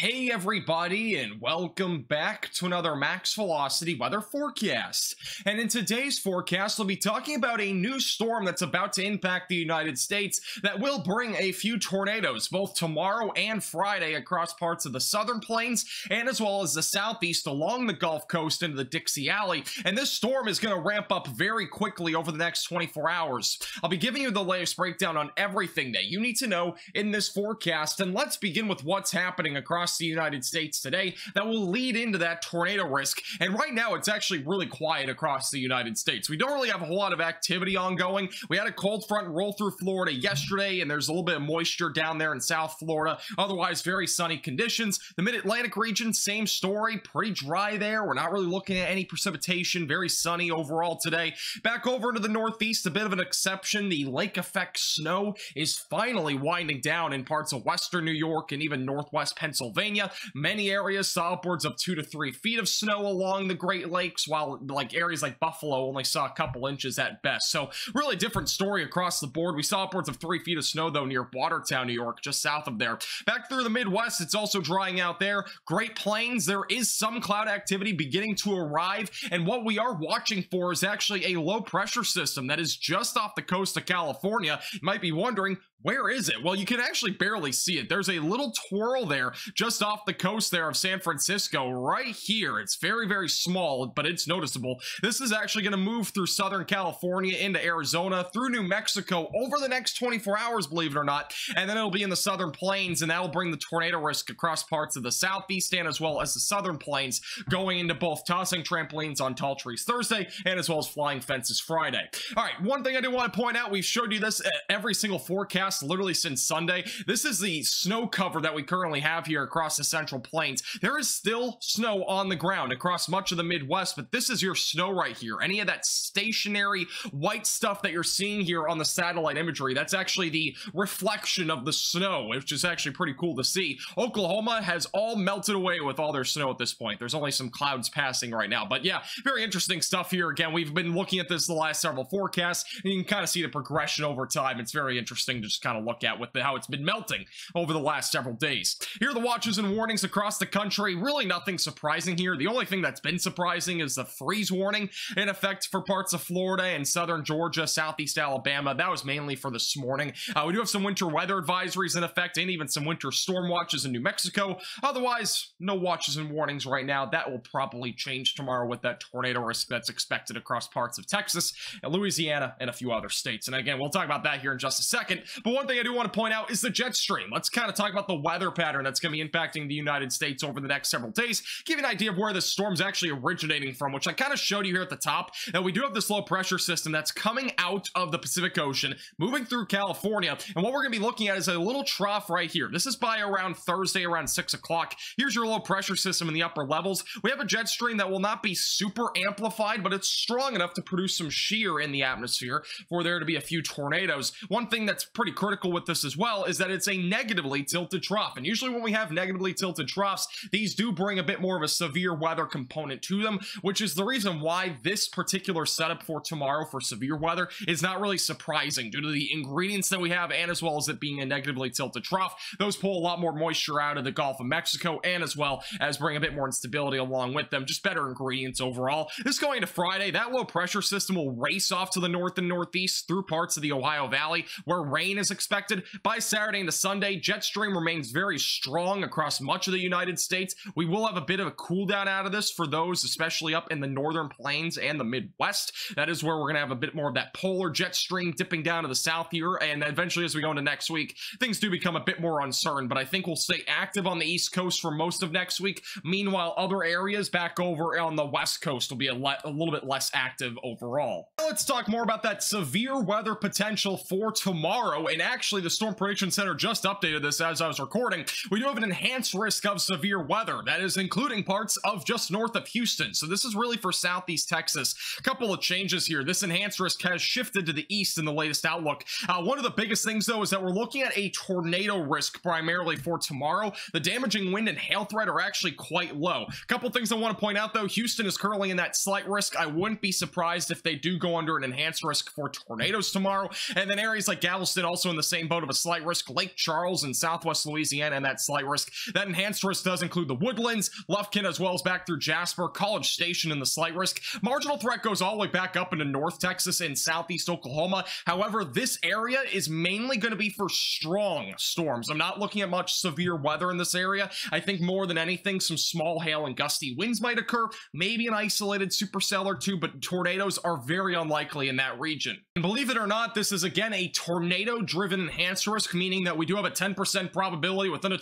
Hey everybody and welcome back to another Max Velocity weather forecast. And in today's forecast we'll be talking about a new storm that's about to impact the United States that will bring a few tornadoes both tomorrow and Friday across parts of the southern plains and as well as the southeast along the Gulf Coast into the Dixie Alley. And this storm is going to ramp up very quickly over the next 24 hours. I'll be giving you the latest breakdown on everything that you need to know in this forecast and let's begin with what's happening across across the United States today that will lead into that tornado risk. And right now, it's actually really quiet across the United States. We don't really have a whole lot of activity ongoing. We had a cold front roll through Florida yesterday, and there's a little bit of moisture down there in South Florida. Otherwise, very sunny conditions. The mid-Atlantic region, same story. Pretty dry there. We're not really looking at any precipitation. Very sunny overall today. Back over to the Northeast, a bit of an exception. The lake effect snow is finally winding down in parts of western New York and even northwest Pennsylvania Pennsylvania. Many areas saw upwards of two to three feet of snow along the Great Lakes, while like areas like Buffalo only saw a couple inches at best. So really different story across the board. We saw upwards of three feet of snow though near Watertown, New York, just south of there. Back through the Midwest, it's also drying out there. Great Plains, there is some cloud activity beginning to arrive, and what we are watching for is actually a low pressure system that is just off the coast of California. You might be wondering, where is it? Well, you can actually barely see it. There's a little twirl there just off the coast there of San Francisco right here. It's very, very small, but it's noticeable. This is actually going to move through Southern California into Arizona, through New Mexico over the next 24 hours, believe it or not. And then it'll be in the Southern Plains, and that'll bring the tornado risk across parts of the Southeast and as well as the Southern Plains, going into both tossing trampolines on tall trees Thursday and as well as flying fences Friday. All right, one thing I do want to point out, we've showed you this uh, every single forecast literally since Sunday. This is the snow cover that we currently have here across the Central Plains. There is still snow on the ground across much of the Midwest, but this is your snow right here. Any of that stationary white stuff that you're seeing here on the satellite imagery, that's actually the reflection of the snow, which is actually pretty cool to see. Oklahoma has all melted away with all their snow at this point. There's only some clouds passing right now. But yeah, very interesting stuff here. Again, we've been looking at this the last several forecasts, and you can kind of see the progression over time. It's very interesting to just kind of look at with how it's been melting over the last several days. Here are the watches and warnings across the country. Really nothing surprising here. The only thing that's been surprising is the freeze warning in effect for parts of Florida and southern Georgia, southeast Alabama. That was mainly for this morning. Uh, we do have some winter weather advisories in effect and even some winter storm watches in New Mexico. Otherwise, no watches and warnings right now. That will probably change tomorrow with that tornado risk that's expected across parts of Texas, and Louisiana, and a few other states. And again, we'll talk about that here in just a second. But one thing I do want to point out is the jet stream. Let's kind of talk about the weather pattern that's going to be impacting the United States over the next several days. Give you an idea of where the storm's actually originating from, which I kind of showed you here at the top, that we do have this low pressure system that's coming out of the Pacific Ocean, moving through California. And what we're going to be looking at is a little trough right here. This is by around Thursday, around 6 o'clock. Here's your low pressure system in the upper levels. We have a jet stream that will not be super amplified, but it's strong enough to produce some shear in the atmosphere for there to be a few tornadoes. One thing that's pretty critical with this as well is that it's a negatively tilted trough. And usually when we have negatively tilted troughs, these do bring a bit more of a severe weather component to them, which is the reason why this particular setup for tomorrow for severe weather is not really surprising due to the ingredients that we have and as well as it being a negatively tilted trough. Those pull a lot more moisture out of the Gulf of Mexico and as well as bring a bit more instability along with them. Just better ingredients overall. This going into Friday, that low pressure system will race off to the north and northeast through parts of the Ohio Valley where rain is expected. By Saturday into Sunday, jet stream remains very strong across much of the United States. We will have a bit of a cool down out of this for those, especially up in the northern plains and the Midwest. That is where we're going to have a bit more of that polar jet stream dipping down to the south here. And eventually, as we go into next week, things do become a bit more uncertain. But I think we'll stay active on the East Coast for most of next week. Meanwhile, other areas back over on the West Coast will be a, a little bit less active overall. Now let's talk more about that severe weather potential for tomorrow. And actually, the Storm Prediction Center just updated this as I was recording. We do have an enhanced risk of severe weather. That is including parts of just north of Houston. So this is really for southeast Texas. A couple of changes here. This enhanced risk has shifted to the east in the latest outlook. Uh, one of the biggest things, though, is that we're looking at a tornado risk primarily for tomorrow. The damaging wind and hail threat are actually quite low. A couple things I want to point out, though. Houston is currently in that slight risk. I wouldn't be surprised if they do go under an enhanced risk for tornadoes tomorrow. And then areas like Galveston also also in the same boat of a slight risk. Lake Charles in southwest Louisiana and that slight risk. That enhanced risk does include the Woodlands, Lufkin, as well as back through Jasper, College Station and the slight risk. Marginal threat goes all the way back up into North Texas and southeast Oklahoma. However, this area is mainly going to be for strong storms. I'm not looking at much severe weather in this area. I think more than anything, some small hail and gusty winds might occur, maybe an isolated supercell or two, but tornadoes are very unlikely in that region. And believe it or not, this is again a tornado-driven enhanced risk, meaning that we do have a 10% probability within a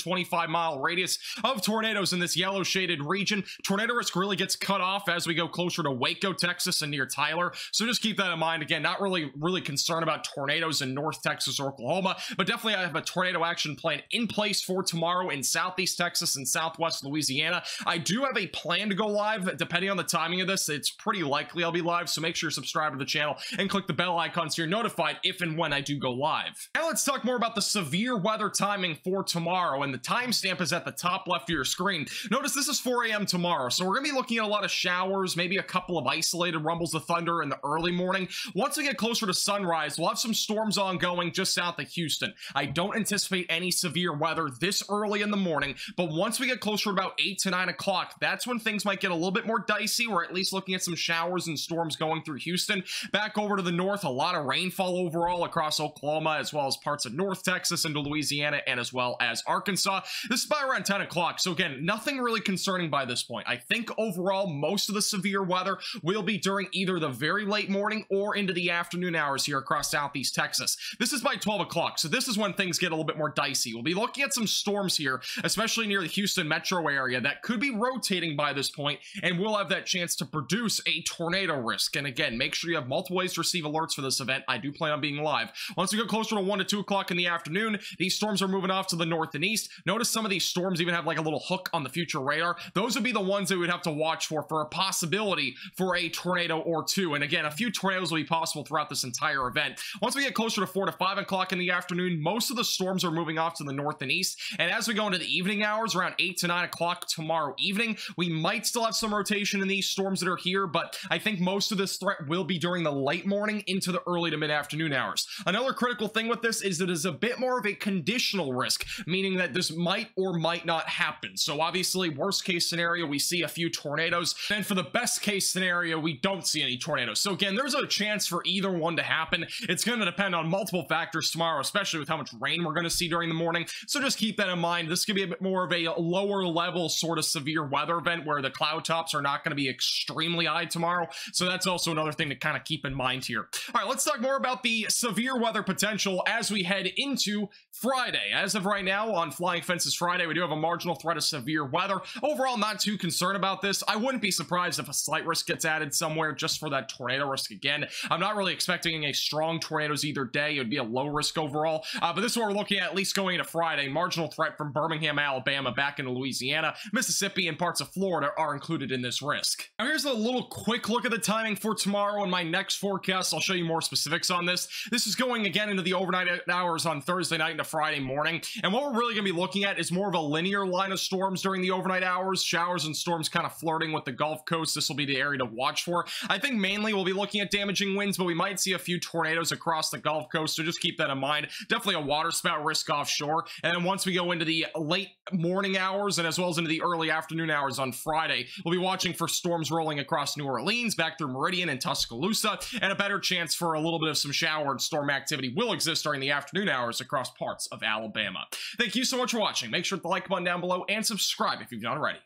25-mile radius of tornadoes in this yellow shaded region. Tornado risk really gets cut off as we go closer to Waco, Texas and near Tyler. So just keep that in mind. Again, not really, really concerned about tornadoes in North Texas or Oklahoma, but definitely I have a tornado action plan in place for tomorrow in Southeast Texas and Southwest Louisiana. I do have a plan to go live, depending on the timing of this. It's pretty likely I'll be live, so make sure you subscribe to the channel and click the bell icon so you're notified if and when I do go live. Now let's talk more about the severe weather timing for tomorrow, and the timestamp is at the top left of your screen. Notice this is 4 a.m. tomorrow, so we're going to be looking at a lot of showers, maybe a couple of isolated rumbles of thunder in the early morning. Once we get closer to sunrise, we'll have some storms ongoing just south of Houston. I don't anticipate any severe weather this early in the morning, but once we get closer about 8 to 9 o'clock, that's when things might get a little bit more dicey. We're at least looking at some showers and storms going through Houston. Back over to the north, a lot of rainfall overall across Oklahoma, as well as parts of North Texas into Louisiana, and as well as Arkansas. This is by around 10 o'clock, so again, nothing really concerning by this point. I think overall, most of the severe weather will be during either the very late morning or into the afternoon hours here across southeast Texas. This is by 12 o'clock, so this is when things get a little bit more dicey. We'll be looking at some storms here, especially near the Houston metro area that could be rotating by this point, and we'll have that chance to produce a tornado risk. And again, make sure you have multiple ways to receive alerts for this event. I do plan on being live. Once we get closer to 1 to 2 o'clock in the afternoon, these storms are moving off to the north and east. Notice some of these storms even have like a little hook on the future radar. Those would be the ones that we would have to watch for for a possibility for a tornado or two. And again, a few tornadoes will be possible throughout this entire event. Once we get closer to 4 to 5 o'clock in the afternoon, most of the storms are moving off to the north and east. And as we go into the evening hours, around 8 to 9 o'clock tomorrow evening, we might still have some rotation in these storms that are here, but I think most of this threat will be during the late morning into the early to mid-afternoon hours. Another critical thing with this is that it is a bit more of a conditional risk, meaning that this might or might not happen. So obviously, worst case scenario, we see a few tornadoes. And for the best case scenario, we don't see any tornadoes. So again, there's a chance for either one to happen. It's going to depend on multiple factors tomorrow, especially with how much rain we're going to see during the morning. So just keep that in mind. This could be a bit more of a lower level sort of severe weather event where the cloud tops are not going to be extremely high tomorrow. So that's also another thing to kind of keep in mind here. All right, let's talk more about the severe weather potential as we head into Friday. As of right now on Flying Fences Friday, we do have a marginal threat of severe weather. Overall, not too concerned about this. I wouldn't be surprised if a slight risk gets added somewhere just for that tornado risk again. I'm not really expecting a strong tornadoes either day. It would be a low risk overall. Uh, but this is what we're looking at, at least going into Friday. Marginal threat from Birmingham, Alabama, back into Louisiana, Mississippi, and parts of Florida are included in this risk. Now, here's a little quick look at the timing for tomorrow in my next forecast. I'll show you more specifics on this. This is going again into the overnight hours on Thursday night into Friday morning. And what we're really going to be looking at is more of a linear line of storms during the overnight hours. Showers and storms kind of flirting with the Gulf Coast. This will be the area to watch for. I think mainly we'll be looking at damaging winds, but we might see a few tornadoes across the Gulf Coast. So just keep that in mind. Definitely a waterspout risk offshore. And then once we go into the late morning hours and as well as into the early afternoon hours on Friday, we'll be watching for storms rolling across New Orleans, back through Meridian and Tuscaloosa, and a better chance for a little bit of some shower and storm activity will exist during the afternoon hours across parts of Alabama. Thank you so much for watching. Make sure to like button down below and subscribe if you've not already.